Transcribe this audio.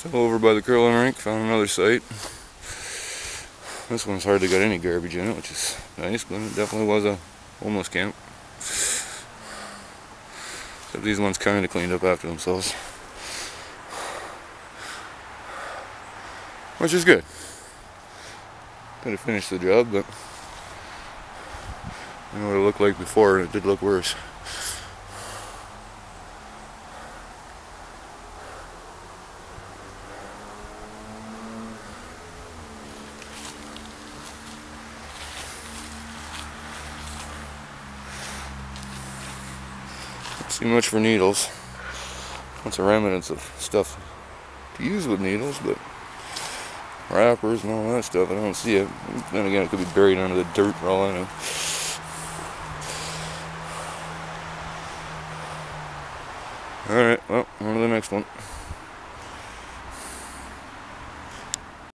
Still over by the curling rink, found another site. This one's hardly got any garbage in it, which is nice, but it definitely was a homeless camp. Except these ones kind of cleaned up after themselves. Which is good. Could have finished the job, but I know what it looked like before, and it did look worse. See much for needles. Lots of remnants of stuff to use with needles, but wrappers and all that stuff, I don't see it. Then again, it could be buried under the dirt for all I know. Alright, well, on to the next one.